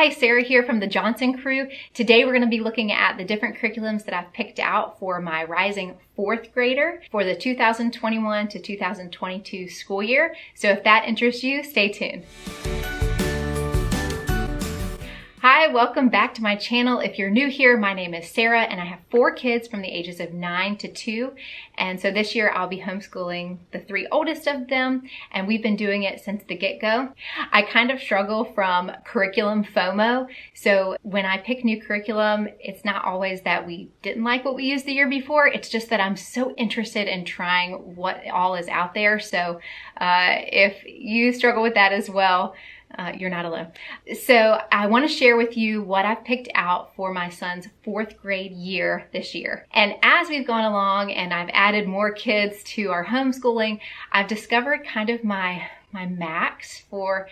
Hi, Sarah here from the Johnson Crew. Today we're going to be looking at the different curriculums that I've picked out for my rising fourth grader for the 2021 to 2022 school year. So if that interests you, stay tuned. Hi, welcome back to my channel. If you're new here, my name is Sarah and I have four kids from the ages of nine to two. And so this year I'll be homeschooling the three oldest of them and we've been doing it since the get-go. I kind of struggle from curriculum FOMO. So when I pick new curriculum, it's not always that we didn't like what we used the year before. It's just that I'm so interested in trying what all is out there. So uh, if you struggle with that as well, uh, you're not alone. So I want to share with you what I've picked out for my son's fourth grade year this year. And as we've gone along and I've added more kids to our homeschooling, I've discovered kind of my, my max for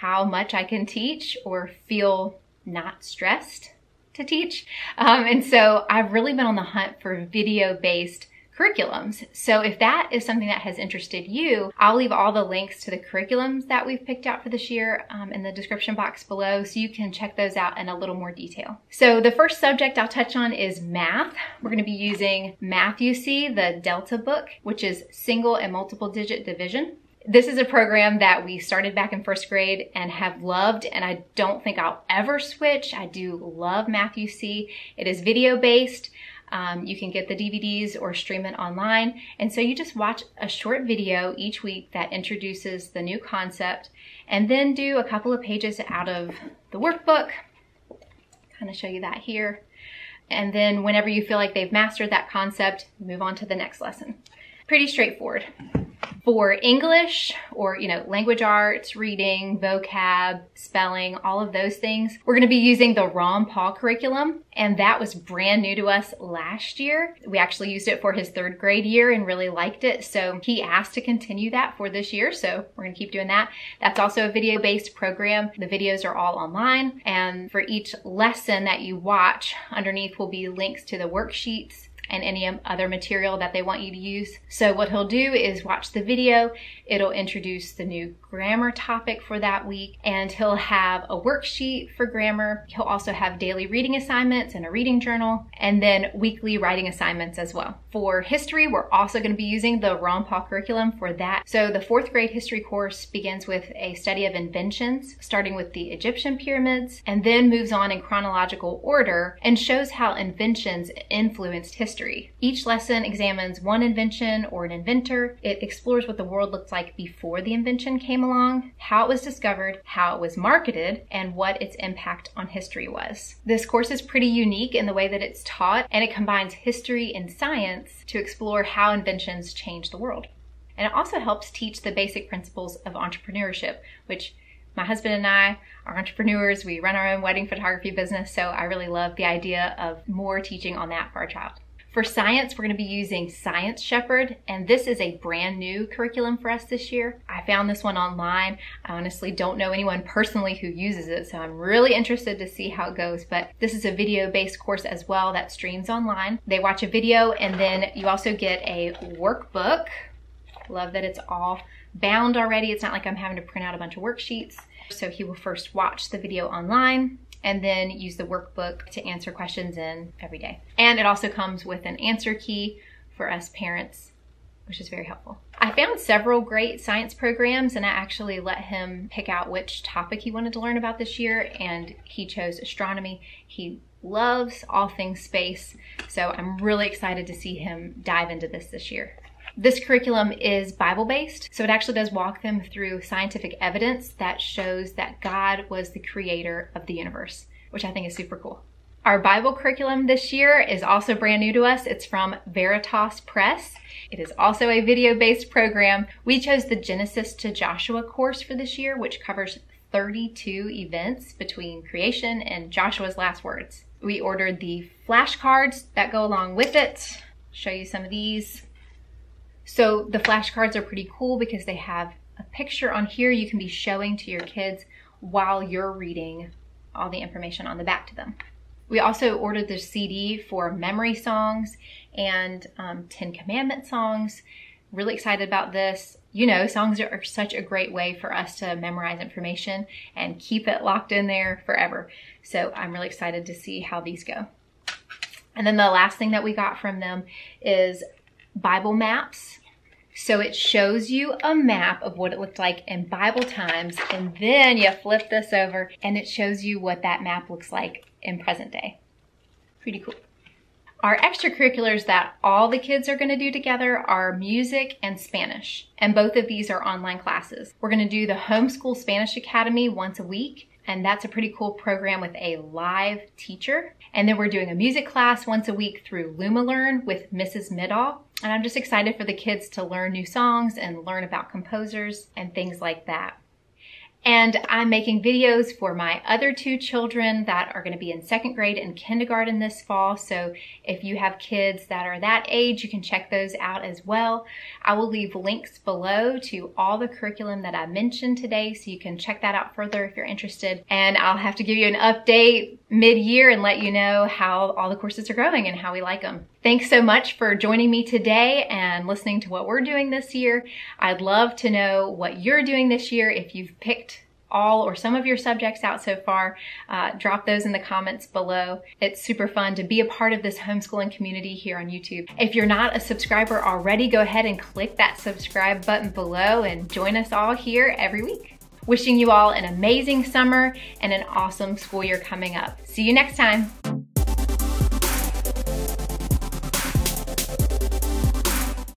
how much I can teach or feel not stressed to teach. Um, and so I've really been on the hunt for video-based curriculums. So if that is something that has interested you, I'll leave all the links to the curriculums that we've picked out for this year um, in the description box below so you can check those out in a little more detail. So the first subject I'll touch on is math. We're going to be using Math-U-See, the Delta book, which is single and multiple digit division. This is a program that we started back in first grade and have loved, and I don't think I'll ever switch. I do love Math-U-See. It is video based. Um, you can get the DVDs or stream it online. And so you just watch a short video each week that introduces the new concept and then do a couple of pages out of the workbook. Kind of show you that here. And then whenever you feel like they've mastered that concept, move on to the next lesson. Pretty straightforward. For English or, you know, language arts, reading, vocab, spelling, all of those things, we're going to be using the Ron Paul curriculum. And that was brand new to us last year. We actually used it for his third grade year and really liked it. So he asked to continue that for this year. So we're going to keep doing that. That's also a video based program. The videos are all online. And for each lesson that you watch, underneath will be links to the worksheets and any other material that they want you to use. So what he'll do is watch the video, it'll introduce the new grammar topic for that week, and he'll have a worksheet for grammar. He'll also have daily reading assignments and a reading journal, and then weekly writing assignments as well. For history, we're also going to be using the Ron curriculum for that. So the fourth grade history course begins with a study of inventions, starting with the Egyptian pyramids, and then moves on in chronological order and shows how inventions influenced history history. Each lesson examines one invention or an inventor. It explores what the world looked like before the invention came along, how it was discovered, how it was marketed, and what its impact on history was. This course is pretty unique in the way that it's taught, and it combines history and science to explore how inventions change the world. And it also helps teach the basic principles of entrepreneurship, which my husband and I are entrepreneurs. We run our own wedding photography business, so I really love the idea of more teaching on that for our child. For science, we're going to be using Science Shepherd, and this is a brand new curriculum for us this year. I found this one online. I honestly don't know anyone personally who uses it, so I'm really interested to see how it goes. But this is a video-based course as well that streams online. They watch a video, and then you also get a workbook. Love that it's all bound already. It's not like I'm having to print out a bunch of worksheets. So he will first watch the video online and then use the workbook to answer questions in every day. And it also comes with an answer key for us parents, which is very helpful. I found several great science programs and I actually let him pick out which topic he wanted to learn about this year and he chose astronomy. He loves all things space, so I'm really excited to see him dive into this this year. This curriculum is Bible based, so it actually does walk them through scientific evidence that shows that God was the creator of the universe, which I think is super cool. Our Bible curriculum this year is also brand new to us. It's from Veritas Press. It is also a video-based program. We chose the Genesis to Joshua course for this year, which covers 32 events between creation and Joshua's last words. We ordered the flashcards that go along with it. Show you some of these. So the flashcards are pretty cool because they have a picture on here you can be showing to your kids while you're reading all the information on the back to them. We also ordered the CD for memory songs and um, Ten Commandment songs. Really excited about this. you know, songs are such a great way for us to memorize information and keep it locked in there forever. So I'm really excited to see how these go. And then the last thing that we got from them is Bible maps. So it shows you a map of what it looked like in Bible times, and then you flip this over and it shows you what that map looks like in present day. Pretty cool. Our extracurriculars that all the kids are going to do together are music and Spanish, and both of these are online classes. We're going to do the Homeschool Spanish Academy once a week, and that's a pretty cool program with a live teacher. And then we're doing a music class once a week through LumaLearn with Mrs. Middaugh. And I'm just excited for the kids to learn new songs and learn about composers and things like that. And I'm making videos for my other two children that are going to be in second grade and kindergarten this fall. So if you have kids that are that age, you can check those out as well. I will leave links below to all the curriculum that I mentioned today so you can check that out further if you're interested. And I'll have to give you an update mid-year and let you know how all the courses are going and how we like them. Thanks so much for joining me today and listening to what we're doing this year. I'd love to know what you're doing this year if you've picked all or some of your subjects out so far, uh, drop those in the comments below. It's super fun to be a part of this homeschooling community here on YouTube. If you're not a subscriber already, go ahead and click that subscribe button below and join us all here every week. Wishing you all an amazing summer and an awesome school year coming up. See you next time.